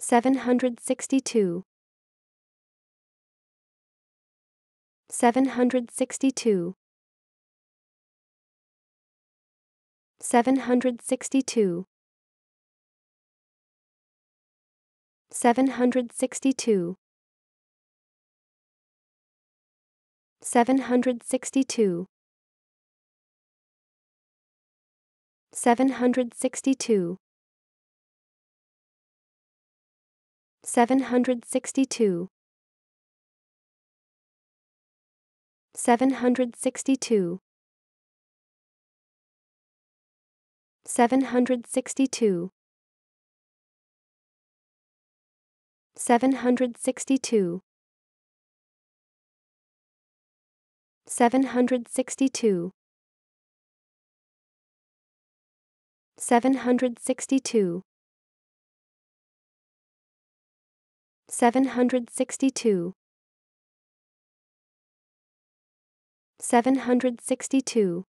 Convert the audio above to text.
762 762 762 762 762 762 762 762 762 762 762 762 762 762